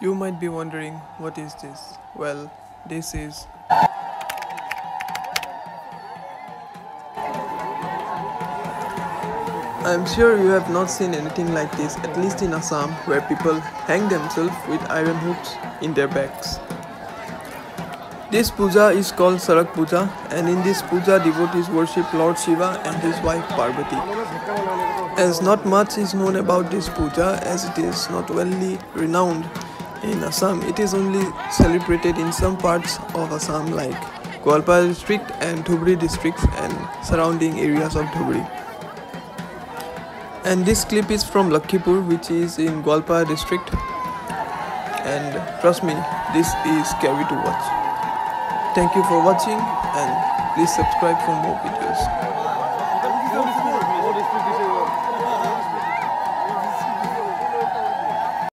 You might be wondering, what is this? Well, this is I'm sure you have not seen anything like this, at least in Assam, where people hang themselves with iron hooks in their backs. This puja is called Charak Puja, and in this puja, devotees worship Lord Shiva and his wife Parvati. As not much is known about this puja, as it is not well renowned in Assam, it is only celebrated in some parts of Assam like Goalpara district and Dhubri districts and surrounding areas of Dhubri. And this clip is from Lakhipur, which is in Goalpara district. And trust me, this is scary to watch. Thank you for watching and please subscribe for more videos.